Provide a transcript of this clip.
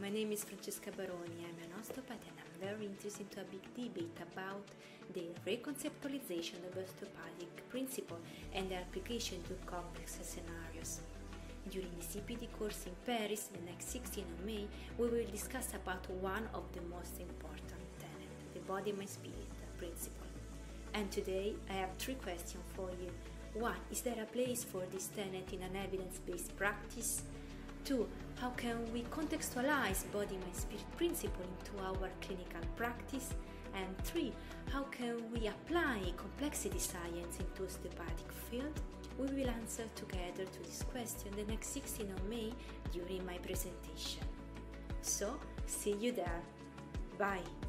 my name is Francesca Baroni. I'm an osteopath and I'm very interested in a big debate about the reconceptualization of osteopathic principle and their application to complex scenarios. During the CPD course in Paris, the next 16 of May, we will discuss about one of the most important tenets, the body mind spirit principle. And today I have three questions for you. One, is there a place for this tenet in an evidence-based practice? 2. How can we contextualize body mind spirit principle into our clinical practice? And 3. How can we apply complexity science into osteopathic field? We will answer together to this question the next 16 of May during my presentation. So, see you there. Bye.